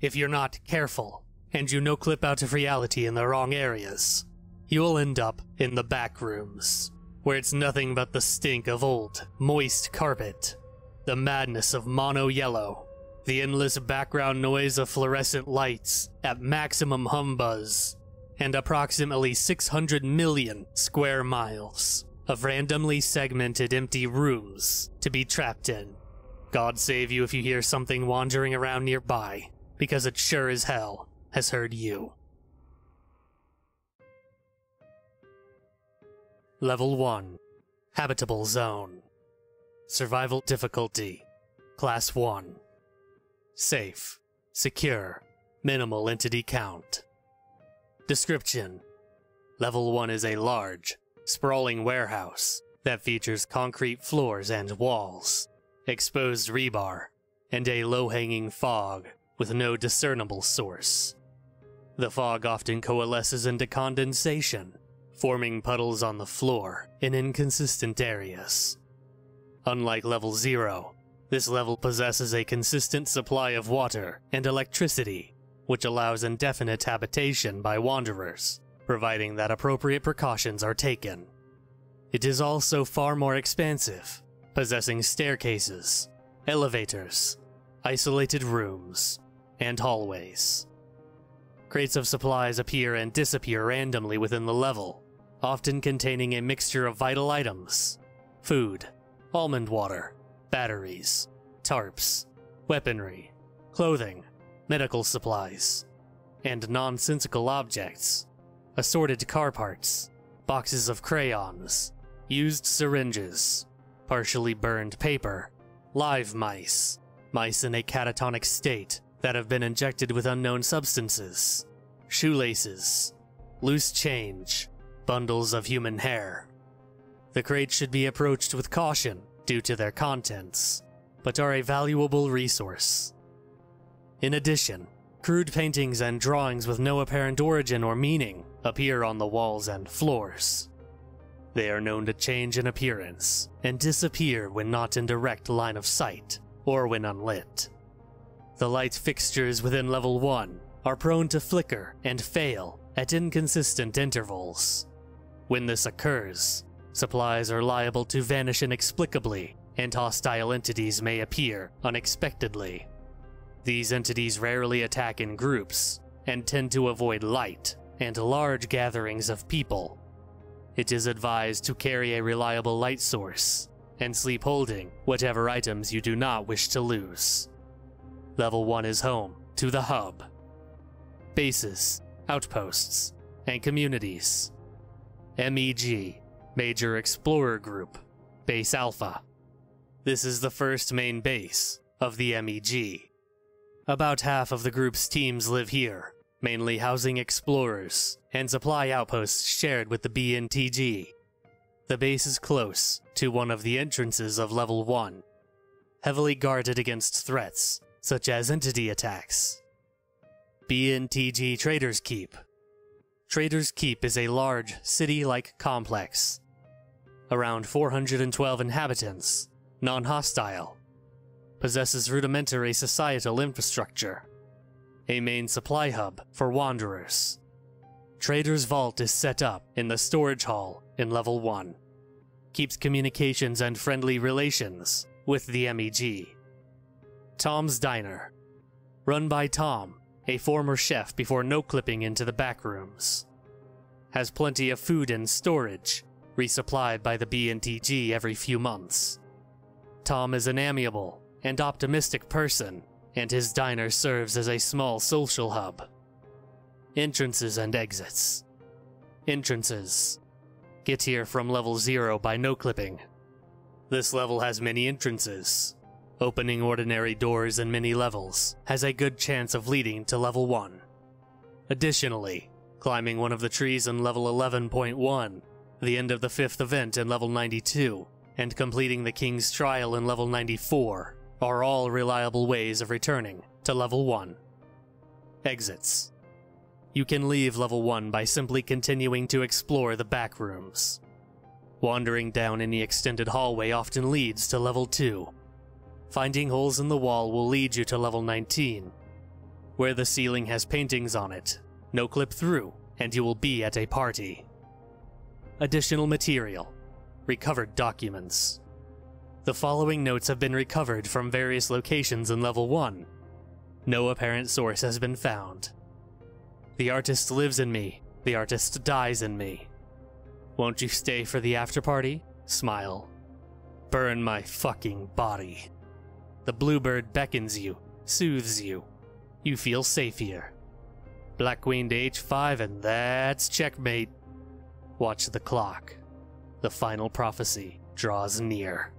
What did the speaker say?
if you're not careful and you no clip out of reality in the wrong areas, you'll end up in the back rooms, where it's nothing but the stink of old, moist carpet, the madness of mono yellow, the endless background noise of fluorescent lights at maximum hum buzz, and approximately 600 million square miles of randomly segmented empty rooms to be trapped in. God save you if you hear something wandering around nearby, because it sure as hell has heard you. Level 1 Habitable Zone. Survival Difficulty. Class 1 Safe, Secure, Minimal Entity Count. Description. Level 1 is a large, sprawling warehouse that features concrete floors and walls, exposed rebar, and a low hanging fog with no discernible source. The fog often coalesces into condensation, forming puddles on the floor in inconsistent areas. Unlike level 0, this level possesses a consistent supply of water and electricity, which allows indefinite habitation by wanderers, providing that appropriate precautions are taken. It is also far more expansive, possessing staircases, elevators, isolated rooms, and hallways. Crates of supplies appear and disappear randomly within the level, often containing a mixture of vital items food, almond water, batteries, tarps, weaponry, clothing, medical supplies, and nonsensical objects, assorted car parts, boxes of crayons, used syringes, partially burned paper, live mice, mice in a catatonic state that have been injected with unknown substances, shoelaces, loose change, bundles of human hair. The crates should be approached with caution due to their contents, but are a valuable resource. In addition, crude paintings and drawings with no apparent origin or meaning appear on the walls and floors. They are known to change in appearance and disappear when not in direct line of sight or when unlit. The light fixtures within level 1 are prone to flicker and fail at inconsistent intervals. When this occurs, supplies are liable to vanish inexplicably and hostile entities may appear unexpectedly. These entities rarely attack in groups and tend to avoid light and large gatherings of people. It is advised to carry a reliable light source and sleep holding whatever items you do not wish to lose. Level 1 is home to the hub, bases, outposts, and communities. MEG, Major Explorer Group, Base Alpha. This is the first main base of the MEG. About half of the group's teams live here, mainly housing explorers and supply outposts shared with the BNTG. The base is close to one of the entrances of Level 1, heavily guarded against threats such as entity attacks. BNTG Traders Keep. Traders Keep is a large, city like complex. Around 412 inhabitants, non hostile. Possesses rudimentary societal infrastructure a main supply hub for wanderers. Trader's Vault is set up in the storage hall in level 1. Keeps communications and friendly relations with the MEG. Tom's Diner. Run by Tom, a former chef before no clipping into the back rooms. Has plenty of food in storage, resupplied by the BNTG every few months. Tom is an amiable and optimistic person and his diner serves as a small social hub. Entrances and exits. Entrances. Get here from level 0 by no clipping. This level has many entrances. Opening ordinary doors in many levels has a good chance of leading to level 1. Additionally, climbing one of the trees in level 11.1, the end of the fifth event in level 92, and completing the King's Trial in level 94 are all reliable ways of returning to level 1. Exits. You can leave level 1 by simply continuing to explore the back rooms. Wandering down any extended hallway often leads to level 2. Finding holes in the wall will lead you to level 19. where the ceiling has paintings on it. No clip through, and you will be at a party. Additional material Recovered documents. The following notes have been recovered from various locations in Level 1. No apparent source has been found. The artist lives in me, the artist dies in me. Won't you stay for the after party? Smile. Burn my fucking body. The bluebird beckons you, soothes you. You feel safe here. Black Queen to H5, and that's checkmate. Watch the clock. The final prophecy draws near.